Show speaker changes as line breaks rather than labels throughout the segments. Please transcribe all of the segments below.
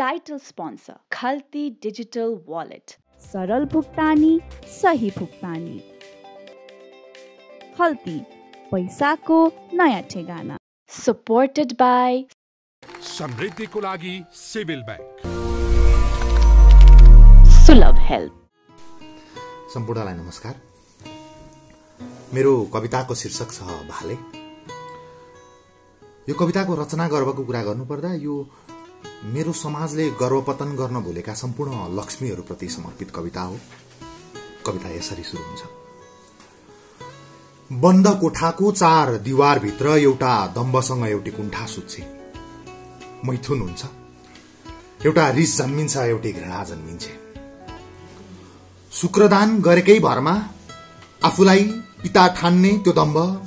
Title sponsor Khalti Digital Wallet.
सरल भुक्तानी सही भुक्तानी। खल्ती पैसाको नयाँ ठेगाना।
Supported by
समृद्धिको लागि सिभिल ब्याङ्क।
Sulabh Health.
सम्पूर्णलाई नमस्कार। मेरो कविताको शीर्षक छ भाले। यो कविताको रचना गर्वको कुरा गर्नुपर्दा यो मेरो समाजले गर्वपतन गर्न भुलेका सम्पूर्ण लक्ष्मीहरूप्रति समर्पित कविता हो। कविता यसरी सुरु हुन्छ। बन्द कोठाको चार दिवारभित्र एउटा दम्बसँग एउटी कुण्ठा सुत्छे। मैथुन हुन्छ। एउटा रिस जन्मिन्छ एउटी घृणा जन्मिन्छ। शुक्रदान गरेकै भरमा आफूलाई पिता ठान्ने त्यो दम्ब।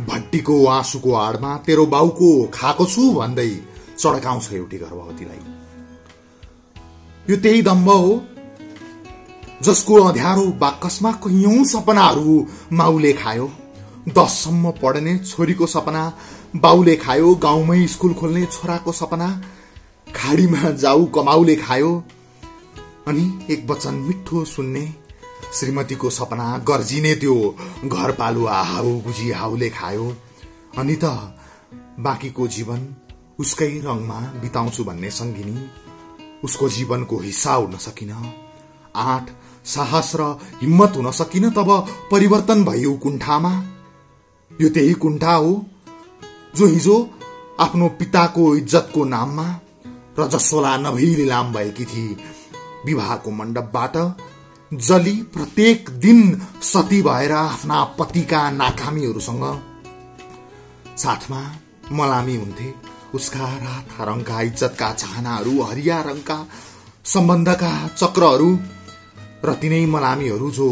भट्टीको आँसुको आडमा तेरो बाउको खाएको छु भन्दै चड्काउँछ एउटी गर्भवतीलाई। यो त्यही दम्ब हो जसको अँध्यारो बाकसमा कैयौं सपनाहरू माउले खायो। दससम्म पढ्ने छोरीको सपना बाउले खायो गाउँमै स्कुल खोल्ने छोराको सपना खाडीमा जाऊ कमाउले खायो। अनि एक वचन मिठो सुन्ने श्रीमतीको सपना गर्जिने त्यो घर पालुवा हाउ बुझी हाउले खायो। अनि त बाँकीको जीवन उसकै रङमा बिताउँछु भन्ने सङ्गिनी। उसको जीवनको हिस्सा हुन सकिन। आठ साहस र हिम्मत हुन सकिन तब परिवर्तन भयो कुण्ठामा। यो त्यही कुण्ठा हो जो हिजो आफ्नो पिताको इज्जतको नाममा र जसोला नभई लिलाम भएकी थिए विवाहको मण्डपबाट जली प्रत्येक दिन सती भएर आफ्ना पतिका नाकामीहरूसँग। साथमा मलामी हुन्थे। उसका राता रङका इज्जतका चाहनाहरू हरिया रङका सम्बन्धका चक्रहरू र तिनै मलामीहरू जो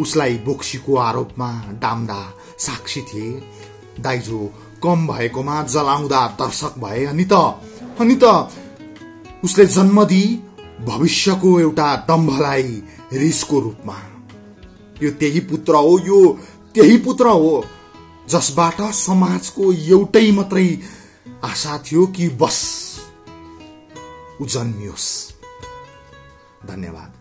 उसलाई बोक्सीको आरोपमा डाम्दा साक्षी थिए। दाइजो कम भएकोमा जलाउँदा दर्शक भए। अनि त अनि त उसले जन्म दिई भविष्यको एउटा दम्भलाई रिसको रूपमा। यो त्यही पुत्र हो यो त्यही पुत्र हो जसबाट समाजको एउटै मात्रै आशा थियो कि बस ऊ जन्मियोस् धन्यवाद।